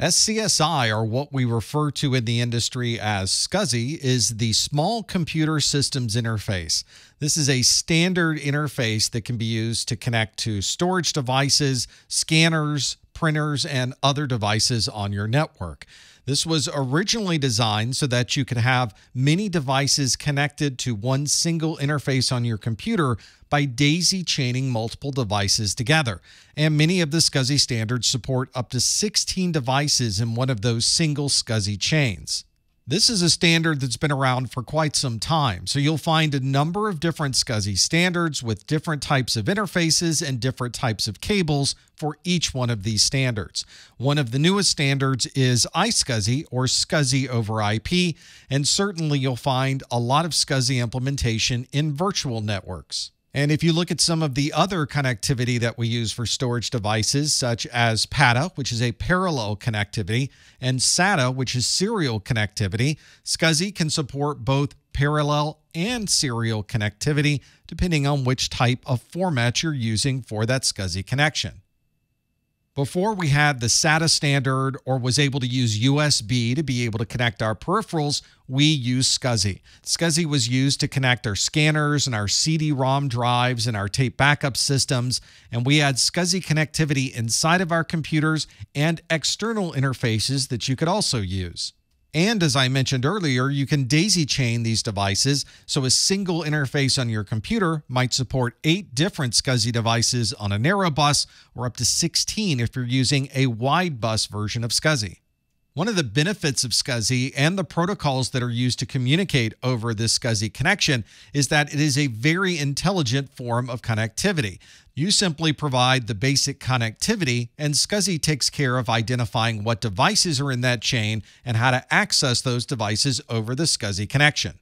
SCSI, or what we refer to in the industry as SCSI, is the Small Computer Systems Interface. This is a standard interface that can be used to connect to storage devices, scanners, printers, and other devices on your network. This was originally designed so that you could have many devices connected to one single interface on your computer by daisy chaining multiple devices together. And many of the SCSI standards support up to 16 devices in one of those single SCSI chains. This is a standard that's been around for quite some time, so you'll find a number of different SCSI standards with different types of interfaces and different types of cables for each one of these standards. One of the newest standards is iSCSI or SCSI over IP, and certainly you'll find a lot of SCSI implementation in virtual networks. And if you look at some of the other connectivity that we use for storage devices, such as PATA, which is a parallel connectivity, and SATA, which is serial connectivity, SCSI can support both parallel and serial connectivity, depending on which type of format you're using for that SCSI connection. Before we had the SATA standard or was able to use USB to be able to connect our peripherals, we used SCSI. SCSI was used to connect our scanners and our CD-ROM drives and our tape backup systems, and we had SCSI connectivity inside of our computers and external interfaces that you could also use. And as I mentioned earlier, you can daisy chain these devices, so a single interface on your computer might support eight different SCSI devices on a narrow bus, or up to 16 if you're using a wide bus version of SCSI. One of the benefits of SCSI and the protocols that are used to communicate over this SCSI connection is that it is a very intelligent form of connectivity. You simply provide the basic connectivity, and SCSI takes care of identifying what devices are in that chain and how to access those devices over the SCSI connection.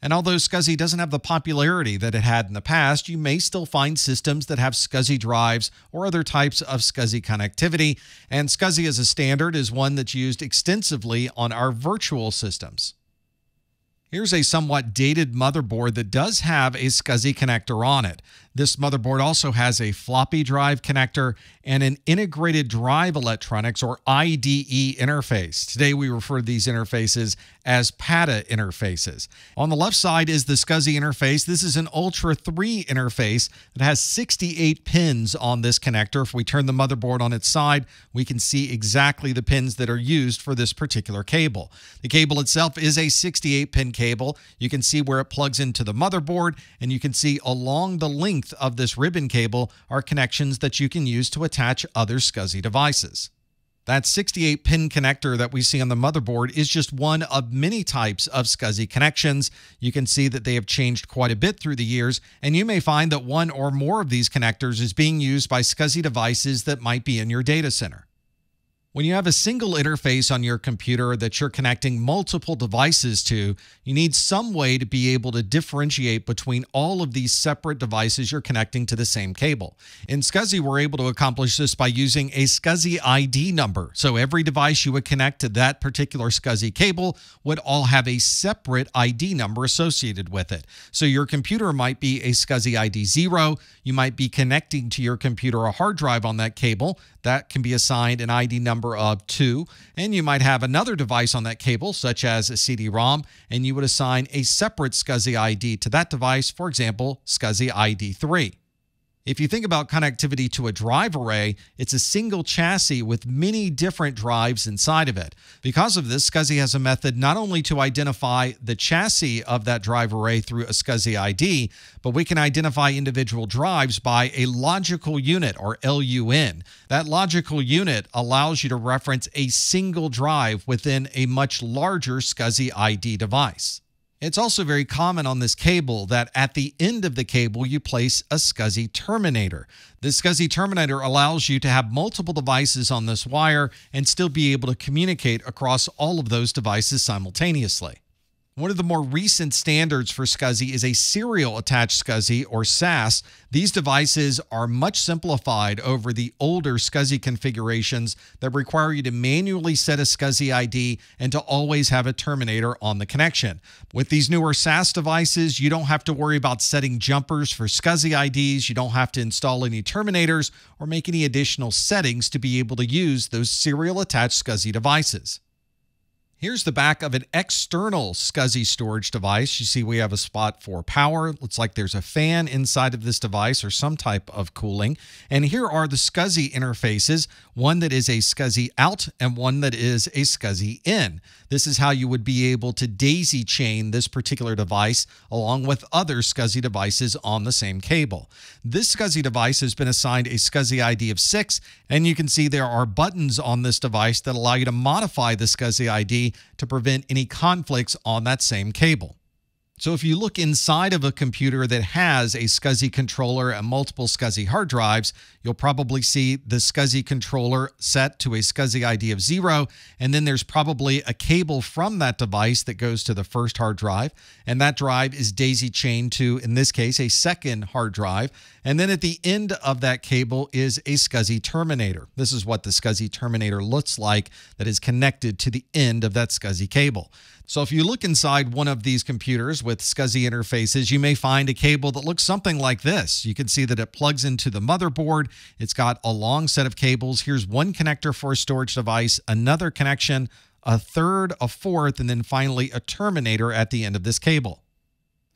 And although SCSI doesn't have the popularity that it had in the past, you may still find systems that have SCSI drives or other types of SCSI connectivity. And SCSI as a standard is one that's used extensively on our virtual systems. Here's a somewhat dated motherboard that does have a SCSI connector on it. This motherboard also has a floppy drive connector and an integrated drive electronics or IDE interface. Today we refer to these interfaces as PATA interfaces. On the left side is the SCSI interface. This is an Ultra 3 interface that has 68 pins on this connector. If we turn the motherboard on its side, we can see exactly the pins that are used for this particular cable. The cable itself is a 68 pin cable. You can see where it plugs into the motherboard and you can see along the length length of this ribbon cable are connections that you can use to attach other SCSI devices. That 68 pin connector that we see on the motherboard is just one of many types of SCSI connections. You can see that they have changed quite a bit through the years, and you may find that one or more of these connectors is being used by SCSI devices that might be in your data center. When you have a single interface on your computer that you're connecting multiple devices to, you need some way to be able to differentiate between all of these separate devices you're connecting to the same cable. In SCSI, we're able to accomplish this by using a SCSI ID number. So every device you would connect to that particular SCSI cable would all have a separate ID number associated with it. So your computer might be a SCSI ID 0. You might be connecting to your computer a hard drive on that cable. That can be assigned an ID number number of two. And you might have another device on that cable, such as a CD-ROM, and you would assign a separate SCSI ID to that device, for example, SCSI ID 3. If you think about connectivity to a drive array, it's a single chassis with many different drives inside of it. Because of this, SCSI has a method not only to identify the chassis of that drive array through a SCSI ID, but we can identify individual drives by a logical unit or LUN. That logical unit allows you to reference a single drive within a much larger SCSI ID device. It's also very common on this cable that at the end of the cable you place a SCSI terminator. The SCSI terminator allows you to have multiple devices on this wire and still be able to communicate across all of those devices simultaneously. One of the more recent standards for SCSI is a serial attached SCSI or SAS. These devices are much simplified over the older SCSI configurations that require you to manually set a SCSI ID and to always have a terminator on the connection. With these newer SAS devices, you don't have to worry about setting jumpers for SCSI IDs, you don't have to install any terminators or make any additional settings to be able to use those serial attached SCSI devices. Here's the back of an external SCSI storage device. You see we have a spot for power. Looks like there's a fan inside of this device or some type of cooling. And here are the SCSI interfaces, one that is a SCSI out and one that is a SCSI in. This is how you would be able to daisy chain this particular device along with other SCSI devices on the same cable. This SCSI device has been assigned a SCSI ID of 6, and you can see there are buttons on this device that allow you to modify the SCSI ID to prevent any conflicts on that same cable. So if you look inside of a computer that has a SCSI controller and multiple SCSI hard drives, you'll probably see the SCSI controller set to a SCSI ID of zero, and then there's probably a cable from that device that goes to the first hard drive, and that drive is daisy chained to, in this case, a second hard drive, and then at the end of that cable is a SCSI terminator. This is what the SCSI terminator looks like that is connected to the end of that SCSI cable. So if you look inside one of these computers with SCSI interfaces, you may find a cable that looks something like this. You can see that it plugs into the motherboard. It's got a long set of cables. Here's one connector for a storage device, another connection, a third, a fourth, and then finally a terminator at the end of this cable.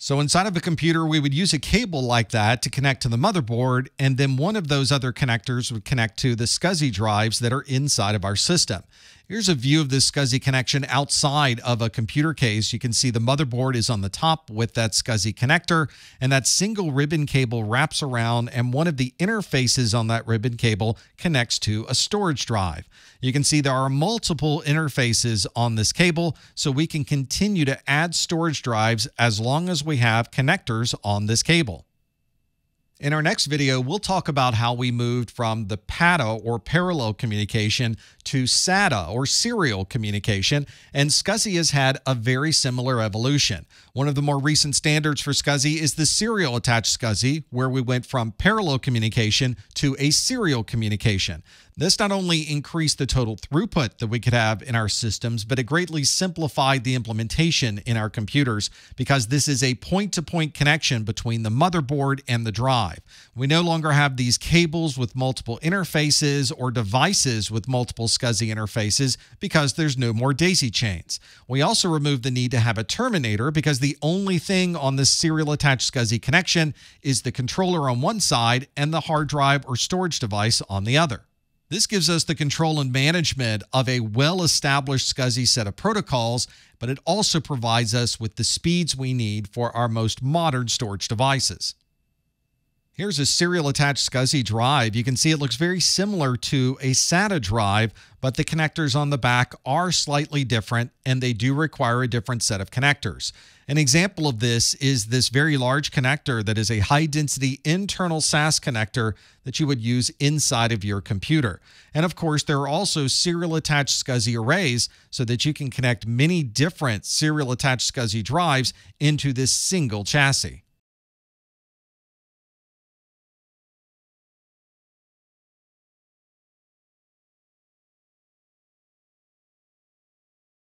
So inside of a computer, we would use a cable like that to connect to the motherboard, and then one of those other connectors would connect to the SCSI drives that are inside of our system. Here's a view of this SCSI connection outside of a computer case. You can see the motherboard is on the top with that SCSI connector, and that single ribbon cable wraps around, and one of the interfaces on that ribbon cable connects to a storage drive. You can see there are multiple interfaces on this cable, so we can continue to add storage drives as long as we have connectors on this cable. In our next video, we'll talk about how we moved from the PATA or parallel communication to SATA or serial communication, and SCSI has had a very similar evolution. One of the more recent standards for SCSI is the serial attached SCSI, where we went from parallel communication to a serial communication. This not only increased the total throughput that we could have in our systems, but it greatly simplified the implementation in our computers because this is a point to point connection between the motherboard and the drive. We no longer have these cables with multiple interfaces or devices with multiple SCSI interfaces because there's no more daisy chains. We also removed the need to have a terminator because the only thing on this serial attached SCSI connection is the controller on one side and the hard drive or storage device on the other. This gives us the control and management of a well established SCSI set of protocols, but it also provides us with the speeds we need for our most modern storage devices. Here's a serial attached SCSI drive. You can see it looks very similar to a SATA drive, but the connectors on the back are slightly different and they do require a different set of connectors. An example of this is this very large connector that is a high density internal SAS connector that you would use inside of your computer. And of course, there are also serial attached SCSI arrays so that you can connect many different serial attached SCSI drives into this single chassis.